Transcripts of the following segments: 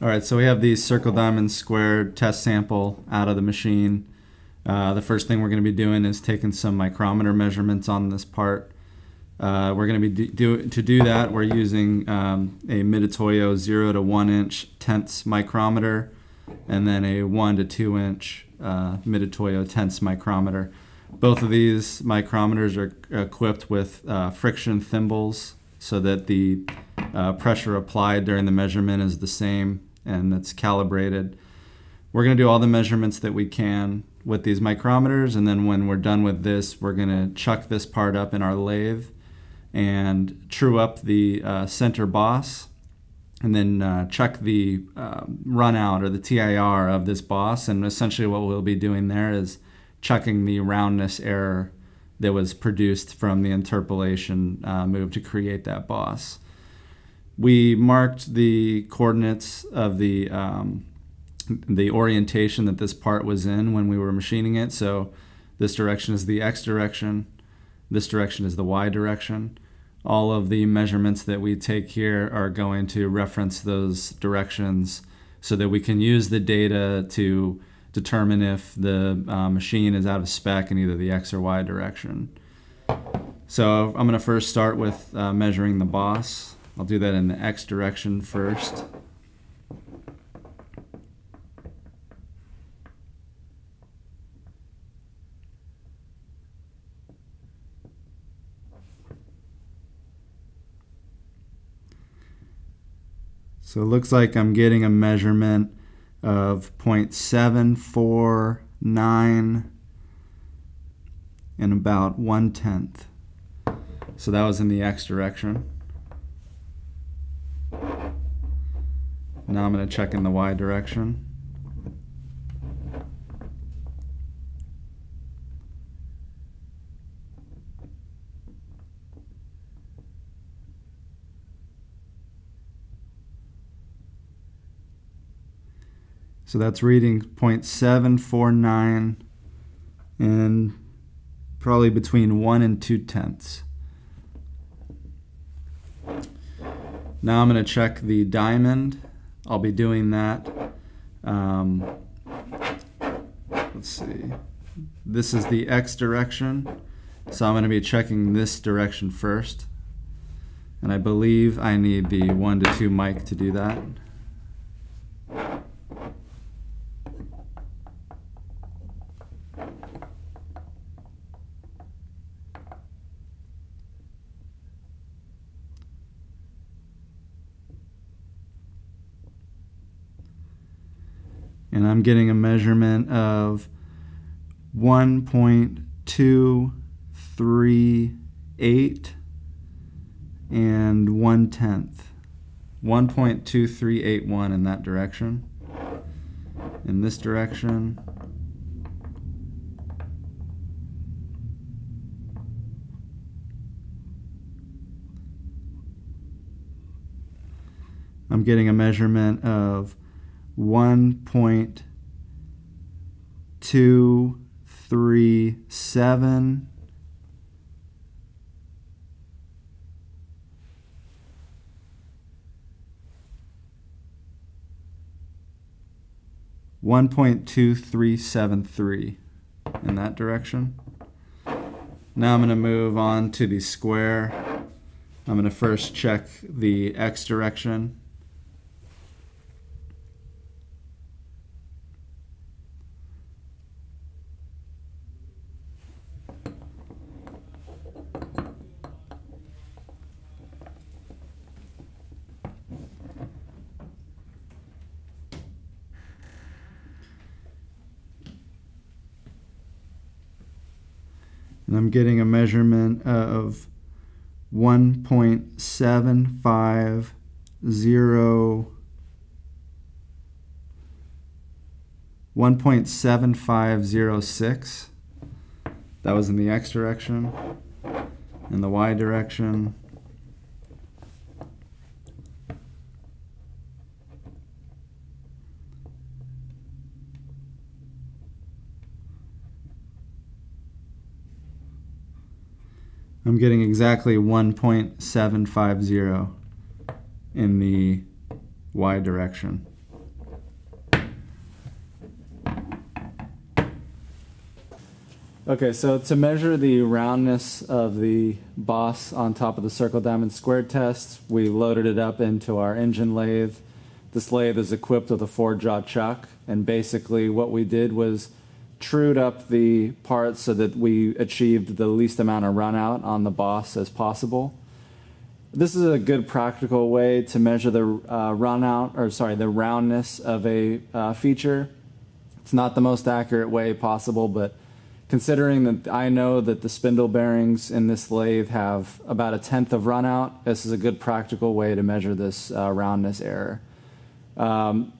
All right, so we have the circle diamond squared test sample out of the machine. Uh, the first thing we're going to be doing is taking some micrometer measurements on this part. Uh, we're going to be do, to do that. We're using um, a Mitutoyo zero to one inch tenths micrometer, and then a one to two inch uh, Mitutoyo tenths micrometer. Both of these micrometers are equipped with uh, friction thimbles so that the uh, pressure applied during the measurement is the same and that's calibrated. We're going to do all the measurements that we can with these micrometers, and then when we're done with this, we're going to chuck this part up in our lathe and true up the uh, center boss, and then uh, check the uh, or the TIR of this boss. And essentially, what we'll be doing there is checking the roundness error that was produced from the interpolation uh, move to create that boss we marked the coordinates of the um, the orientation that this part was in when we were machining it. So this direction is the x direction, this direction is the y direction. All of the measurements that we take here are going to reference those directions so that we can use the data to determine if the uh, machine is out of spec in either the x or y direction. So I'm going to first start with uh, measuring the boss. I'll do that in the X direction first. So it looks like I'm getting a measurement of 0.749 and about one tenth. So that was in the X direction. Now I'm going to check in the Y direction. So that's reading 0.749 and probably between 1 and 2 tenths. Now I'm going to check the diamond I'll be doing that. Um, let's see. This is the X direction. So I'm going to be checking this direction first. And I believe I need the 1 to 2 mic to do that. And I'm getting a measurement of 1.238 and one tenth. 1.2381 in that direction. In this direction. I'm getting a measurement of 1.237 1.2373 in that direction. Now I'm going to move on to the square. I'm going to first check the x direction. I'm getting a measurement of 1.750 1.7506 that was in the x direction in the Y direction. I'm getting exactly 1.750 in the Y direction. Okay, so to measure the roundness of the boss on top of the circle diamond squared test, we loaded it up into our engine lathe. This lathe is equipped with a four jaw chuck, and basically what we did was trued up the parts so that we achieved the least amount of run out on the boss as possible. This is a good practical way to measure the uh, or sorry, the roundness of a uh, feature. It's not the most accurate way possible, but considering that I know that the spindle bearings in this lathe have about a tenth of run out, this is a good practical way to measure this uh, roundness error. Um,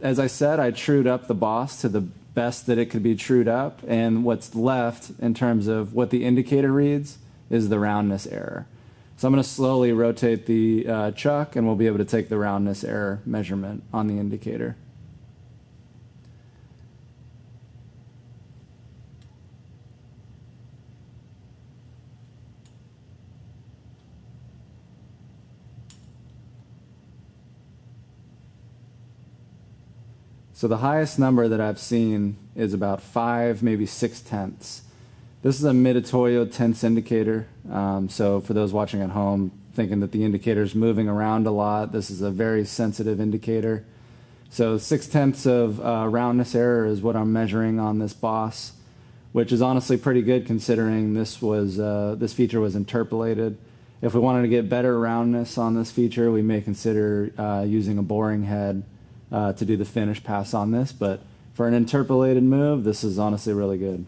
as I said, I trued up the boss to the best that it could be trued up, and what's left in terms of what the indicator reads is the roundness error. So I'm going to slowly rotate the uh, chuck, and we'll be able to take the roundness error measurement on the indicator. So the highest number that I've seen is about five, maybe six tenths. This is a Mitutoyo tenths indicator. Um, so for those watching at home, thinking that the indicator is moving around a lot, this is a very sensitive indicator. So six tenths of uh, roundness error is what I'm measuring on this boss, which is honestly pretty good considering this was uh, this feature was interpolated. If we wanted to get better roundness on this feature, we may consider uh, using a boring head uh, to do the finish pass on this. But for an interpolated move, this is honestly really good.